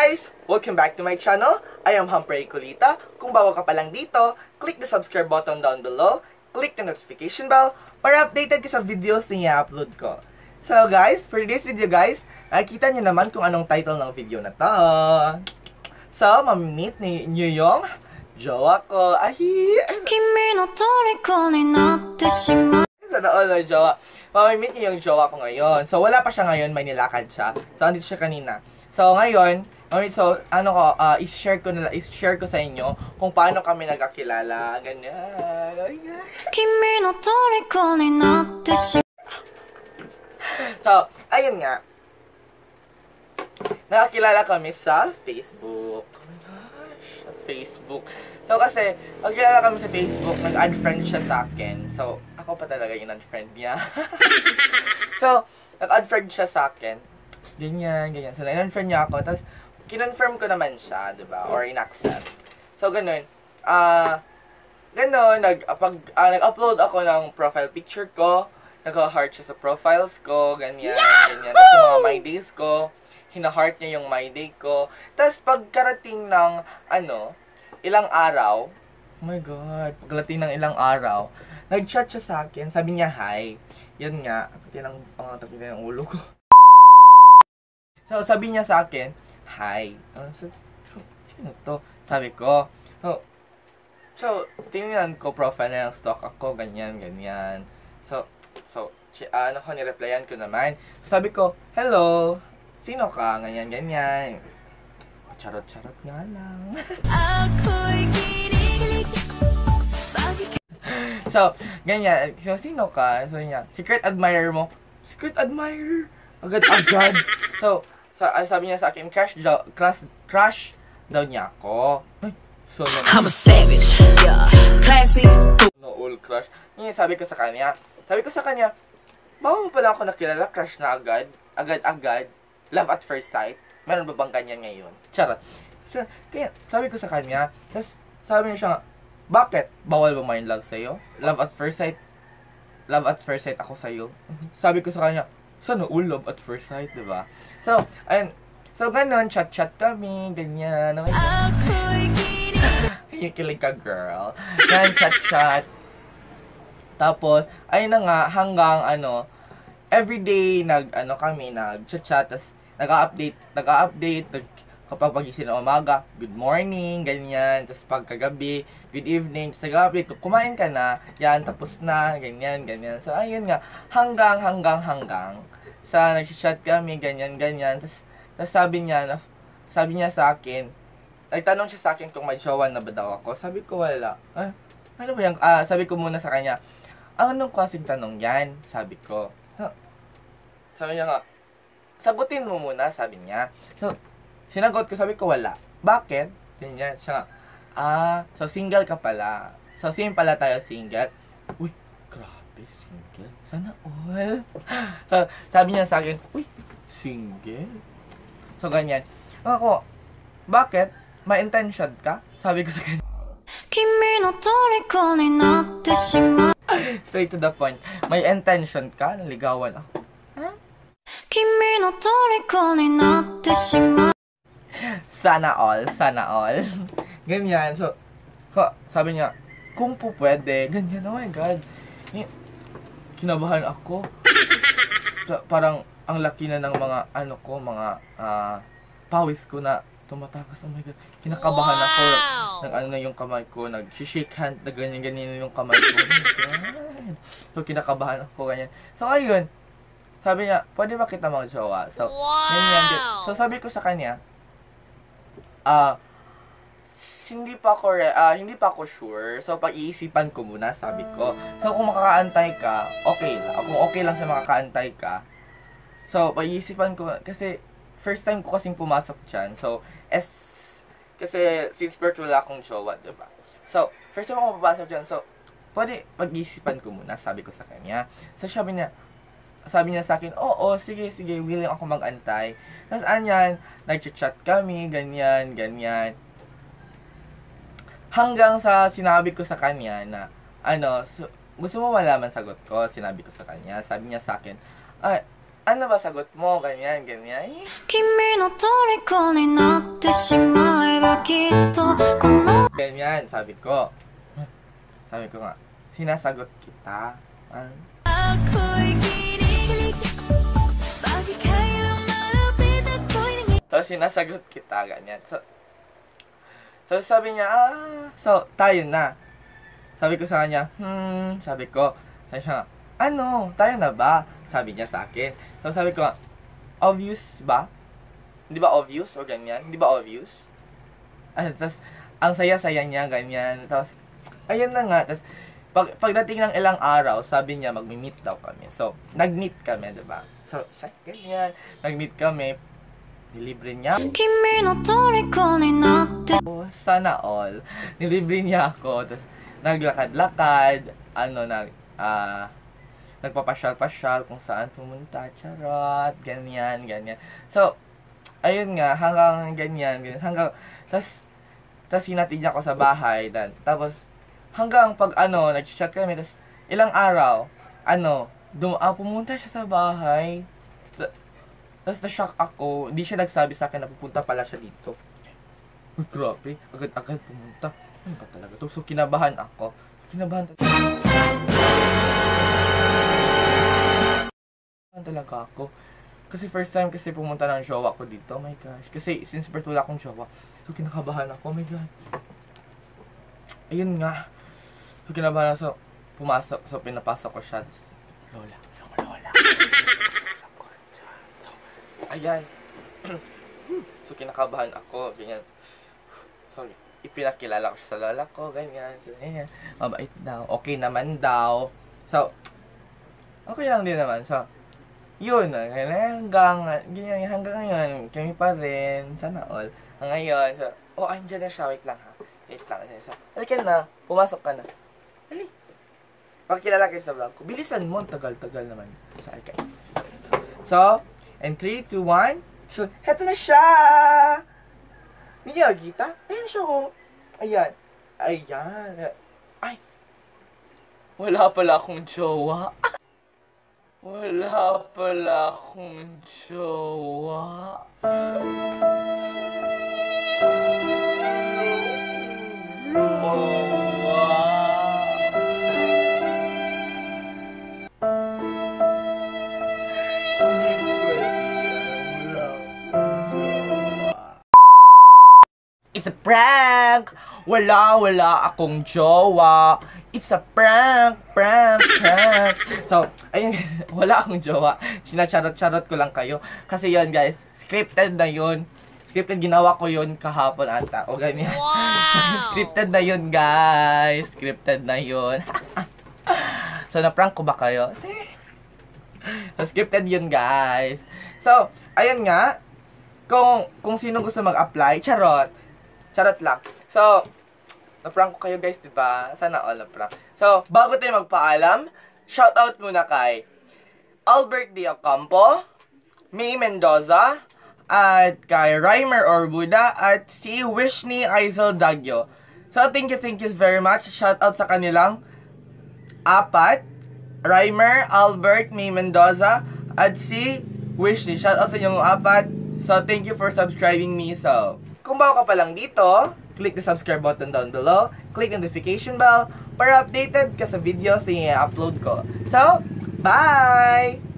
guys! Welcome back to my channel. I am Humphrey Kulita. Kung bawa ka pa lang dito, click the subscribe button down below, click the notification bell para updated ka sa videos na i-upload ko. So guys, for today's video guys, nakikita niyo naman kung anong title ng video na to. So, mamimit ni niyo yung jowa ko. Ahi! Kimi no toriko ni natte shima sa jowa. Mamimit niyo yung jowa ko ngayon. So, wala pa siya ngayon, may nilakad siya. So, andito siya kanina. So ngayon, Okay, so ano ko, uh, i-share ko na i-share ko sa inyo kung paano kami nagkakilala, ganyan. Ay, Kimi no toriko So, ayun nga. Nakakilala kami sa Facebook. Oh my gosh, Facebook. So kasi, pagkilala kami sa Facebook, nag-unfriend siya sa akin. So, ako pa talaga yung unfriend niya. so, nag-unfriend siya sa akin. Ganyan, ganyan. So, nag-unfriend niya ako. Tapos, kinonfirm ko naman siya, di ba? Or in-accept. So, ganun. Ah, ganun, nag, pag, ah, nag-upload ako ng profile picture ko, naka-heart siya sa profiles ko, ganyan, ganyan. Tapos yung mga my days ko, hina-heart niya yung my day ko. Tapos pagkarating ng, ano, ilang araw, oh my God, pagkarating ng ilang araw, nag-chat siya sa akin, sabi niya hi. Yan nga, pati ng pangatapit ng ulo ko. So, sabi niya sa akin, hi. Uh, so, sino to? Sabi ko, so, so, tingnan ko profile na yung stock ako, ganyan, ganyan. So, so, si, ano ko, nireplyan ko naman. Sabi ko, hello, sino ka? Ganyan, ganyan. Charot-charot nga lang. ako'y kinikilig Bakit so, ganyan. So, sino ka? So, niya, secret admirer mo. Secret admirer? Agad-agad. so, sa, sabi niya sa akin, crush, daw- crush, crush daw niya ako. Ay, so, no, I'm a savage, yeah. Classy, no, all crush. Yun sabi ko sa kanya. Sabi ko sa kanya, bago mo pala ako nakilala, crush na agad. Agad-agad. Love at first sight. Meron ba bang ganyan ngayon? Charot. So, kaya, sabi ko sa kanya, tapos sabi niya siya nga, bakit? Bawal ba mind love sa'yo? Love at first sight? Love at first sight ako sa'yo? Sabi ko sa kanya, sana all love at first sight, di ba? So, ayun. So, ganun, chat-chat kami, ganyan. Oh ako'y kilig ka, girl. Yan, chat-chat. Tapos, ayun na nga, hanggang ano, everyday nag, ano kami, nag-chat-chat, tas nag-update, nag-update, nag, kapag pagising ng umaga, good morning, ganyan, tapos pagkagabi, good evening, tapos nag-update, kumain ka na, yan, tapos na, ganyan, ganyan. So, ayun nga, hanggang, hanggang, hanggang, sa nag-chat kami, ganyan, ganyan, tapos, tapos sabi niya, na, sabi niya sa akin, nagtanong siya sa akin kung may jowa na ba daw ako. Sabi ko, wala. Ah, ano ba yan? Ah, sabi ko muna sa kanya, ang anong klaseng tanong yan? Sabi ko. "Ha?" Sabi niya nga, sagutin mo muna, sabi niya. So, Sinagot ko, sabi ko, wala. Bakit? Ganyan siya. Ah, so single ka pala. So same pala tayo single. Uy, grabe, single. Sana all. Ah, sabi niya sa akin, uy, single? So ganyan. Ako, bakit? May intention ka? Sabi ko sa kanya. Kimi no toriko ni natte shima. Straight to the point. May intention ka? Naligawan ako. Huh? Kimi no toriko ni natte shima. Sana all, sana all. Ganyan. So, ka, sabi niya, kung po pwede, ganyan, oh my God. Eh, Kinabahan ako. So, parang, ang laki na ng mga, ano ko, mga, ah, pawis ko na tumatakas. Oh my God. Kinakabahan ako. Nag, ano na yung kamay ko, nag-shake hand, na ganyan-ganyan yung kamay ko. Oh. So, kinakabahan ako, ganyan. So, ayun. Sabi niya, pwede ba kita mga jowa? So, ganyan, ganyan. So, sabi ko sa kanya, ah, hindi pa ako re- ah, hindi pa ako sure. So pag-iisipan ko muna, sabi ko. So kung makakaantay ka, okay lang. Kung okay lang sa makakaantay ka. So pag-iisipan ko kasi first time ko kasing pumasok diyan. So es kasi since birth wala akong jowa, 'di ba? So first time ako pumasok diyan. So pwede pag-iisipan ko muna, sabi ko sa kanya. So sabi niya, sabi niya sa akin, oo, sige, sige, willing ako mag-antay. Tapos, anyan, nag-chat kami, ganyan, ganyan. Hanggang sa sinabi ko sa kanya na, ano, so, gusto mo malaman sagot ko, sinabi ko sa kanya. Sabi niya sa akin, ay, ano ba sagot mo? Ganyan, ganyan. Kimi no toriko ni natte shimae ba kitto kono... Ganyan, sabi ko. Sabi ko nga, sinasagot kita. Ano? Ako'y Tapos sinasagot kita, ganyan. So, so sabi niya, ah, so, tayo na. Sabi ko sa kanya, hmm, sabi ko, sabi siya, ano, tayo na ba? Sabi niya sa akin. So sabi ko, obvious ba? Hindi ba obvious o ganyan? Hindi ba obvious? Ah, tapos, ang saya-saya niya, ganyan. Tapos, ayun na nga. Tapos, pag, pagdating ng ilang araw, sabi niya, magmi-meet daw kami. So, nag-meet kami, di ba? So, siya, ganyan. Nag-meet kami. Nilibre niya. Oh, sana all. Nilibre niya ako. Tapos, naglakad-lakad. Ano, nag, ah, uh, nagpapasyal-pasyal kung saan pumunta. Charot. Ganyan, ganyan. So, ayun nga, hanggang ganyan, ganyan. Hanggang, tas, tas hinatid niya ako sa bahay. Dan, tapos, hanggang pag ano, nag-chat kami. Tas, ilang araw, ano, dum ah, pumunta siya sa bahay. Ta- Tapos na-shock ako. Hindi siya nagsabi sa akin na pupunta pala siya dito. Uy, grabe. Agad-agad pumunta. Ano ba talaga to? So, kinabahan ako. Kinabahan talaga. Kinabahan talaga ako. Kasi first time kasi pumunta ng jowa ko dito. Oh my gosh. Kasi since birth wala akong jowa. So, kinakabahan ako. Oh my God. Ayun nga. So, kinabahan ako. So, pumasok. So, pinapasok ko siya. Lola. So, ayan. so, kinakabahan ako. Ganyan. So, ipinakilala ko siya sa lola ko, ganyan. So, ganyan. Mabait daw. Okay naman daw. So, okay lang din naman. So, yun. Hanggang, ganyan, hanggang ngayon, kami pa rin. Sana all. Hanggang ngayon, so, oh, andyan na siya. Wait lang ha. Wait lang. So, halika na. Pumasok ka na. Hali. Pakilala kayo sa vlog ko. Bilisan mo. Tagal-tagal naman. So, halika. So, and 3, 2, 1. So, heto na siya! Nakikita? Ayan siya, oh. Ayan. Ayan. Ay. Wala pala akong jowa. Wala pala akong jowa. Prank! Wala, wala akong jowa. It's a prank, prank, prank. so, ayun guys, wala akong jowa. Sinacharot-charot ko lang kayo. Kasi yon guys, scripted na yun. Scripted, ginawa ko yun kahapon ata. O ganyan. scripted na yun guys. Scripted na yun. so, na-prank ko ba kayo? so, scripted yun guys. So, ayun nga. Kung, kung sino gusto mag-apply, charot. Charot lang. So, na-prank ko kayo guys, di ba? Sana all na-prank. So, bago tayo magpaalam, shoutout muna kay Albert D. May Mendoza, at kay Reimer Orbuda, at si Wishni Aizal Dagyo. So, thank you, thank you very much. Shoutout sa kanilang apat, Reimer, Albert, May Mendoza, at si Wishni. Shoutout sa inyong apat. So, thank you for subscribing me. So, kung bago ka pa lang dito, click the subscribe button down below, click notification bell para updated ka sa videos na i-upload ko. So, bye!